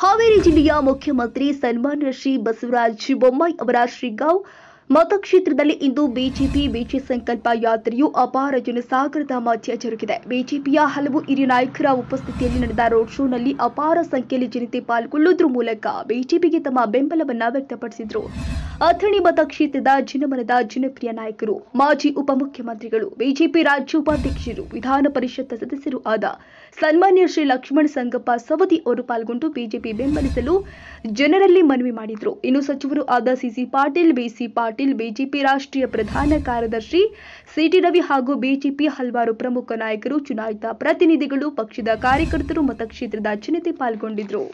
ಹಾವೇರಿ ಜಿಲ್ಲೆಯ ಮುಖ್ಯಮಂತ್ರಿ ಸನ್ಮಾನ್ಯ ಶ್ರೀ ಬಸವರಾಜ ಬೊಮ್ಮಾಯಿ ಅವರ ಶ್ರೀಗಾಂವ್ ಮತಕ್ಷೇತ್ರದಲ್ಲಿ ಇಂದು ಬಿಜೆಪಿ ಬಿಜೆಪಿ ಸಂಕಲ್ಪ ಯಾತ್ರೆಯು ಅಪಾರ ಜನಸಾಗರದ ಮಧ್ಯೆ ಜರುಗಿದೆ. ಬಿಜೆಪಿಯ ಹಲವು ಹಿರಿಯ ನಾಯಕರ ಉಪಸ್ಥಿತಿಯಲ್ಲಿ ನಡೆದ ರೋಡ್ ಶೋನಲ್ಲಿ ಅಪಾರ ಸಂಖ್ಯೆಯಲ್ಲಿ ಜನತೆ ಪಾಲ್ಗೊಳ್ಳುವುದರ ಮೂಲಕ ಬಿಜೆಪಿಗೆ ತಮ್ಮ ಬೆಂಬಲವನ್ನ ವ್ಯಕ್ತಪಡಿಸಿದರು. ಅಥಣಿ ಮತಕ್ಷೇತ್ರದ ಜನಮನದ ಜನಪ್ರಿಯ ನಾಯಕರು, ಮಾಜಿ ಉಪಮುಖ್ಯಮಂತ್ರಿಗಳು, ಬಿಜೆಪಿ ರಾಜ್ಯ ಉಪಾಧ್ಯಕ್ಷರು ವಿಧಾನ ಪರಿಷತ್ ಸದಸ್ಯರು ಆದ ಸನ್ಮಾನ್ಯ ಶ್ರೀ ಲಕ್ಷ್ಮಣ ಸಂಗಪ್ಪ ಸವದಿ ಅವರು ಪಾಲ್ಗೊಂಡು ಬಿಜೆಪಿ ಬೆಂಬಲಿಸಲು ಜನರಲ್ಲಿ ಮನವಿ ಮಾಡಿದರು. ಇನ್ನು ಸಚಿವರು ಆದ CC Patil BC Patil, BJP ರಾಷ್ಟ್ರೀಯ ಪ್ರಧಾನ ಕಾರ್ಯದರ್ಶಿ ಸಿಟಿ ರವಿ ಹಾಗೂ ಬಿಜೆಪಿ ಹಲವಾರು ಪ್ರಮುಖ ನಾಯಕರು, ಚುನಾಯಿತ ಪ್ರತಿನಿಧಿಗಳು, ಪಕ್ಷದ ಕಾರ್ಯಕರ್ತರು ಮತಕ್ಷೇತ್ರದ ಜನತೆ ಪಾಲ್ಗೊಂಡಿದ್ದರು.